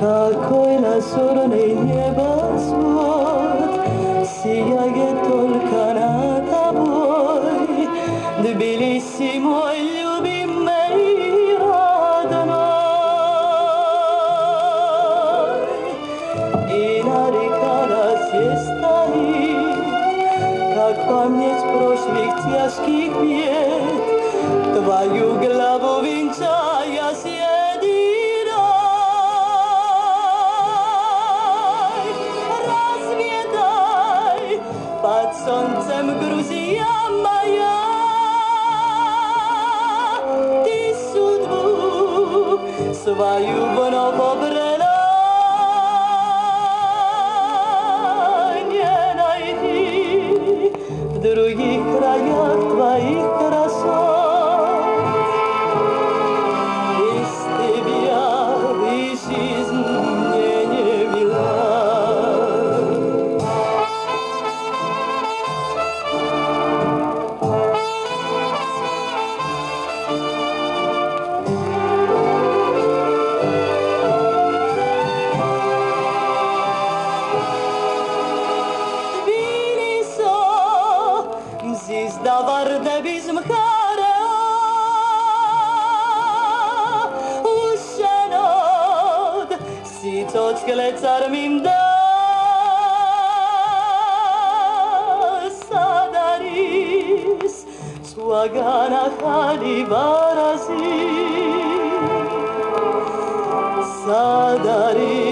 Какой лазурный небосвод Сияет только над тобой. Тбилиси, мой любимый родной. И на река стоит Как память прошлых тяжких бед Твою главу венчая свою вновь обрела Не найти в других ვარდის და ვარდების მხარე უშენოდ სიცოცხლეც არ მინდა სად არის სხვაგან ახალი ვარაზი. სად არის